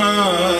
हाथ